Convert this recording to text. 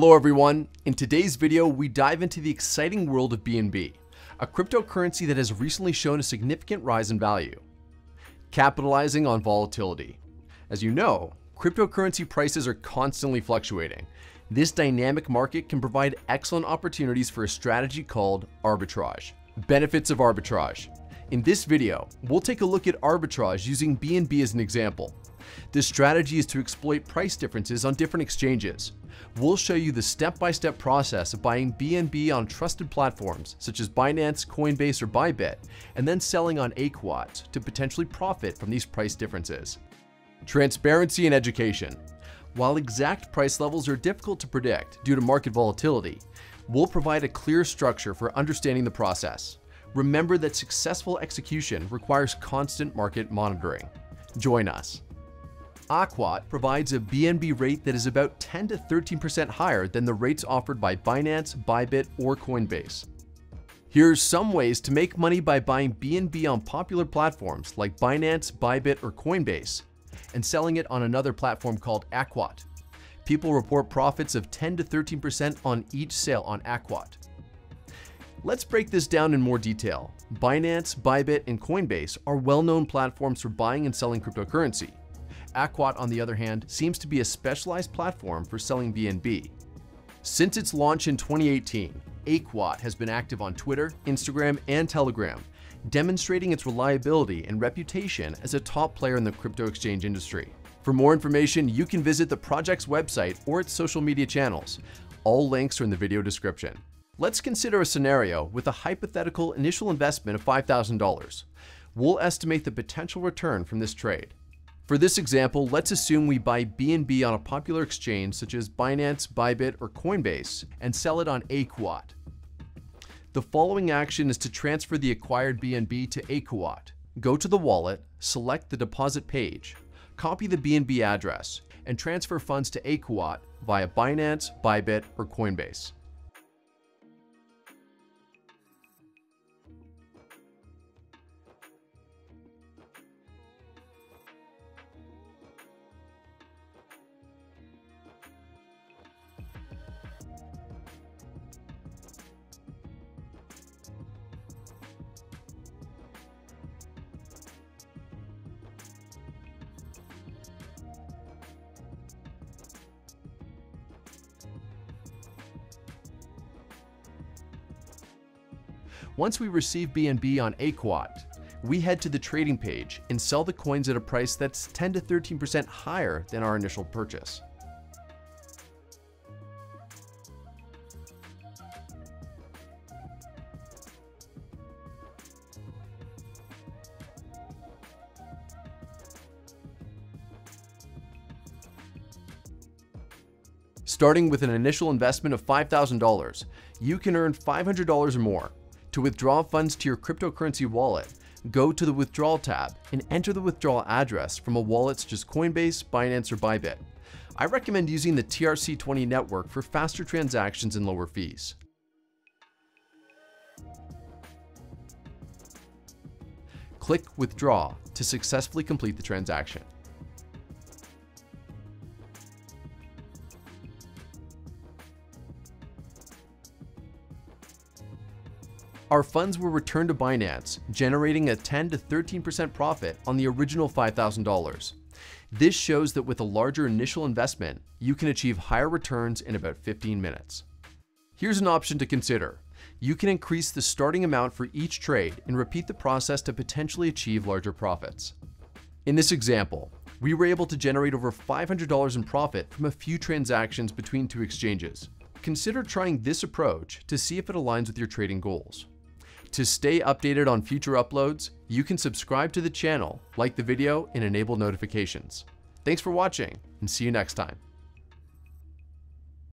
Hello everyone. In today's video, we dive into the exciting world of BNB, a cryptocurrency that has recently shown a significant rise in value. Capitalizing on volatility. As you know, cryptocurrency prices are constantly fluctuating. This dynamic market can provide excellent opportunities for a strategy called arbitrage. Benefits of arbitrage. In this video, we'll take a look at arbitrage using BNB as an example. This strategy is to exploit price differences on different exchanges. We'll show you the step-by-step -step process of buying BNB on trusted platforms such as Binance, Coinbase, or Bybit, and then selling on Aquot to potentially profit from these price differences. Transparency and education. While exact price levels are difficult to predict due to market volatility, we'll provide a clear structure for understanding the process. Remember that successful execution requires constant market monitoring. Join us. Aquot provides a BNB rate that is about 10 to 13% higher than the rates offered by Binance, Bybit, or Coinbase. Here's some ways to make money by buying BNB on popular platforms like Binance, Bybit, or Coinbase, and selling it on another platform called Aquot. People report profits of 10 to 13% on each sale on Aquot. Let's break this down in more detail. Binance, Bybit, and Coinbase are well-known platforms for buying and selling cryptocurrency. Aquot, on the other hand, seems to be a specialized platform for selling BNB. Since its launch in 2018, Aquot has been active on Twitter, Instagram, and Telegram, demonstrating its reliability and reputation as a top player in the crypto exchange industry. For more information, you can visit the project's website or its social media channels. All links are in the video description. Let's consider a scenario with a hypothetical initial investment of $5,000. We'll estimate the potential return from this trade. For this example, let's assume we buy BNB on a popular exchange such as Binance, Bybit, or Coinbase and sell it on Aquot. The following action is to transfer the acquired BNB to Aquot. Go to the wallet, select the deposit page, copy the BNB address, and transfer funds to Aquot via Binance, Bybit, or Coinbase. Once we receive BNB on Aquot, we head to the trading page and sell the coins at a price that's 10 to 13% higher than our initial purchase. Starting with an initial investment of $5,000, you can earn $500 or more to withdraw funds to your cryptocurrency wallet, go to the Withdrawal tab and enter the withdrawal address from a wallet such as Coinbase, Binance, or Bybit. I recommend using the TRC20 network for faster transactions and lower fees. Click Withdraw to successfully complete the transaction. Our funds were returned to Binance, generating a 10 to 13% profit on the original $5,000. This shows that with a larger initial investment, you can achieve higher returns in about 15 minutes. Here's an option to consider. You can increase the starting amount for each trade and repeat the process to potentially achieve larger profits. In this example, we were able to generate over $500 in profit from a few transactions between two exchanges. Consider trying this approach to see if it aligns with your trading goals. To stay updated on future uploads, you can subscribe to the channel, like the video, and enable notifications. Thanks for watching, and see you next time.